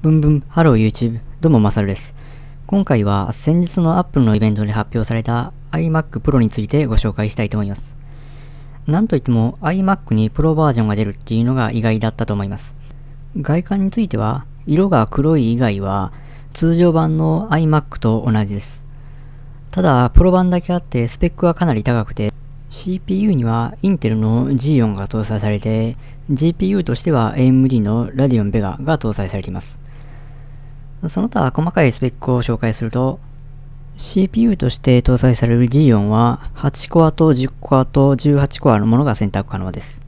ブンブン、ハロー YouTube、どうもマサルです。今回は先日の Apple のイベントで発表された iMac Pro についてご紹介したいと思います。なんといっても iMac に Pro バージョンが出るっていうのが意外だったと思います。外観については、色が黒い以外は通常版の iMac と同じです。ただ、プロ版だけあってスペックはかなり高くて、CPU にはインテルの G4 が搭載されて、GPU としては AMD の Radeon Vega が搭載されています。その他細かいスペックを紹介すると、CPU として搭載される G4 は8コアと10コアと18コアのものが選択可能です。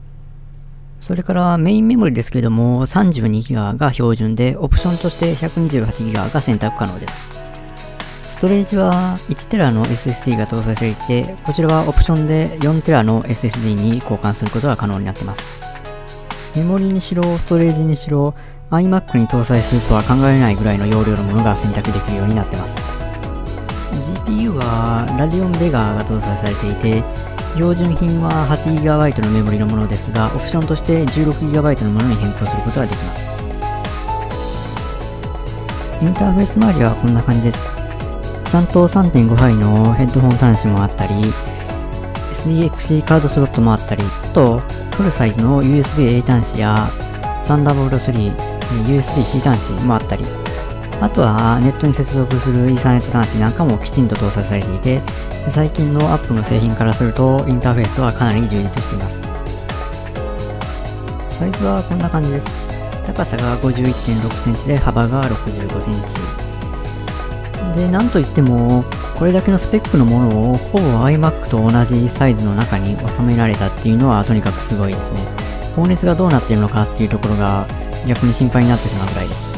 それからメインメモリですけれども 32GB が標準でオプションとして 128GB が選択可能です。ストレージは 1TB の SSD が搭載されていて、こちらはオプションで 4TB の SSD に交換することが可能になっています。メモリにしろ、ストレージにしろ、iMac に搭載するとは考えないぐらいの容量のものが選択できるようになってます。GPU は Radeon Vega が搭載されていて、標準品は 8GB のメモリのものですが、オプションとして 16GB のものに変更することができます。インターフェース周りはこんな感じです。ちゃんと3.5杯のヘッドホン端子もあったり、SDXC カードスロットもあったり、と、フルサイズの USB-A 端子や、サンダーボルト3、USB-C 端子もあったり、あとはネットに接続するイーサネット端子なんかもきちんと搭載されていて、最近のアップの製品からするとインターフェースはかなり充実しています。サイズはこんな感じです。高さが51.6センチで幅が65センチ。で、なんといっても、これだけのスペックのものをほぼ iMac と同じサイズの中に収められたっていうのはとにかくすごいですね。放熱がどうなっているのかっていうところが逆に心配になってしまうぐらいです。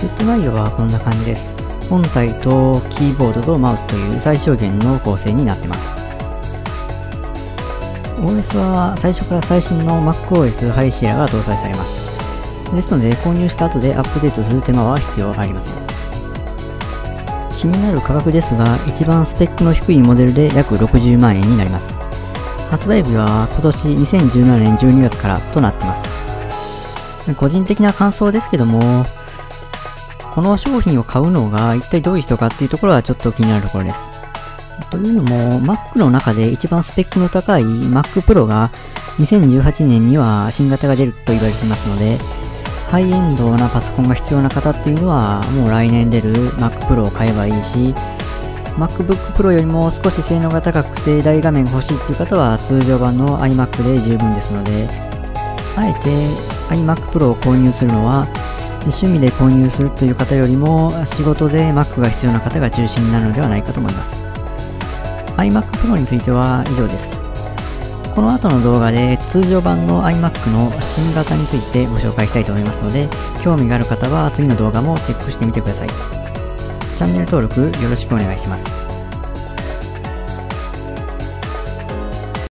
セット内容はこんな感じです。本体とキーボードとマウスという最小限の構成になってます。OS は最初から最新の MacOS High Sierra が搭載されます。ですので購入した後でアップデートする手間は必要ありません。気になる価格ですが、一番スペックの低いモデルで約60万円になります。発売日は今年2017年12月からとなってます。個人的な感想ですけども、この商品を買うのが一体どういう人かっていうところはちょっと気になるところです。というのも、Mac の中で一番スペックの高い Mac Pro が2018年には新型が出ると言われていますので、ハイエンドなパソコンが必要な方っていうのは、もう来年出る Mac Pro を買えばいいし、MacBook Pro よりも少し性能が高くて大画面が欲しいっていう方は通常版の iMac で十分ですので、あえて iMac Pro を購入するのは、趣味で購入するという方よりも仕事で Mac が必要な方が中心になるのではないかと思います。iMac Pro については以上です。この後の動画で通常版の iMac の新型についてご紹介したいと思いますので、興味がある方は次の動画もチェックしてみてください。チャンネル登録よろしくお願いします。